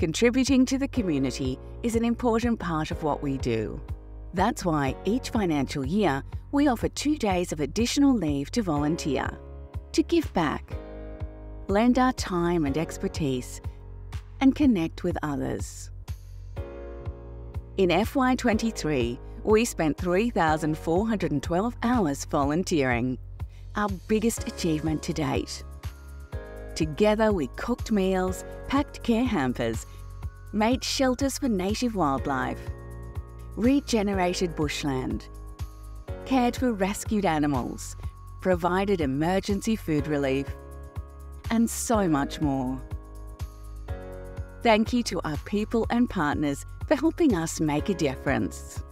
Contributing to the community is an important part of what we do. That's why each financial year we offer two days of additional leave to volunteer, to give back, lend our time and expertise, and connect with others. In FY23, we spent 3,412 hours volunteering, our biggest achievement to date. Together, we cooked meals, packed care hampers, made shelters for native wildlife, regenerated bushland, cared for rescued animals, provided emergency food relief, and so much more. Thank you to our people and partners for helping us make a difference.